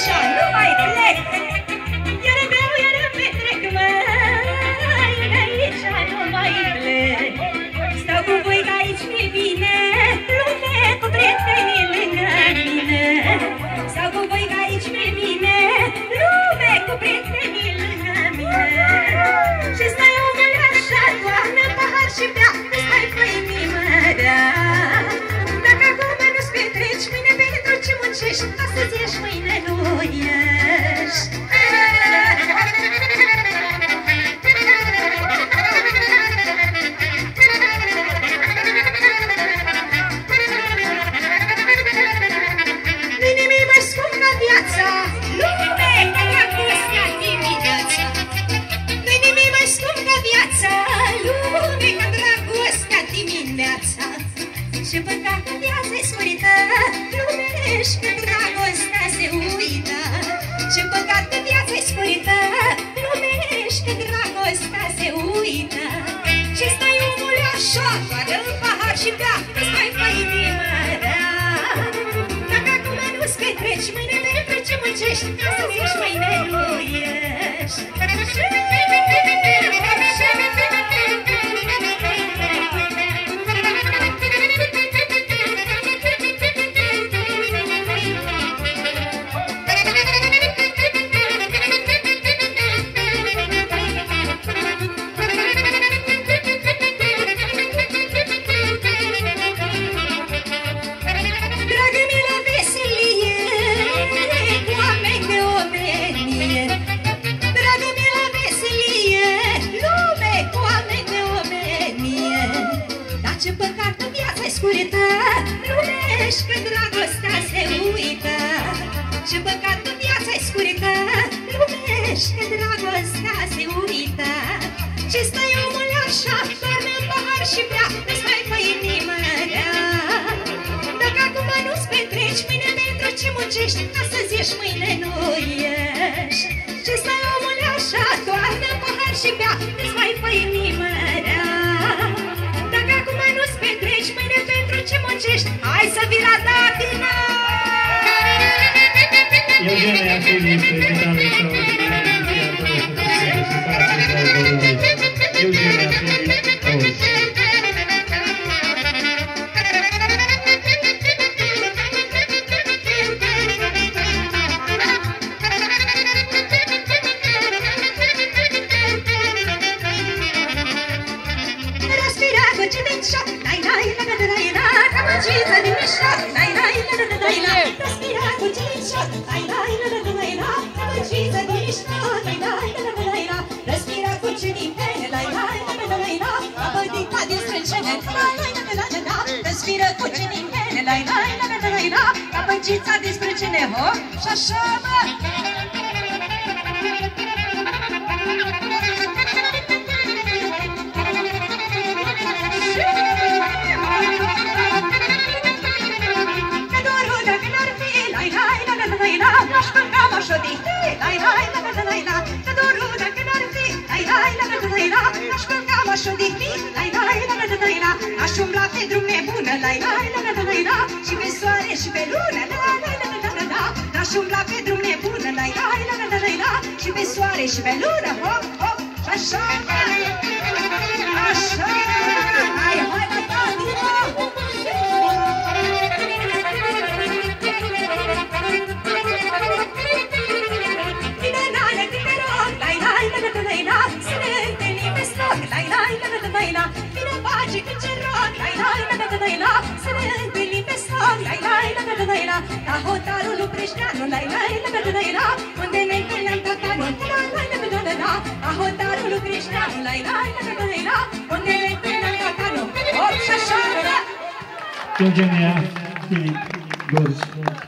așa, nu mai plec muncești Astăzi ești, mâine nu ești se uită Ce păcat că viața e scurită Lumești că dragostea se uită. Ce stai omul așa Doar în pahar și bea Că stai pe inimă rea. Dacă acum nu-ți petreci Mâine pentru ce muncești Astăzi ești, mâine nu ești viața e scurită, lumești că dragostea se uită. Ce păcat că viața e scurită, lumești că dragostea se uită. Ce stai omul așa, doarme în pahar și bea, nu stai pe inimă rea. Dacă acum nu-ți petreci, mâine pentru ce muncești, astăzi ești, mâine nu ești. Ce stai omul așa, toarnă pahar și bea, îți mai pe inimă मुझे मैं lai, la, la, la, la, la. Aș umbla pe drum nebună, lai, lai, la, la, la, la, la, și pe soare și pe lună, la, la, la, la, la, la, la. Aș umbla pe drum nebună, lai, lai, la, la, la, la, la, și pe soare și pe lună, hop, hop, și așa, așa, la, la, la, la. Ca hotarul lui Preșteanu, lai, lai, la, la, la, la, la, unde ne întâlnim tot anul, lai, lai, la,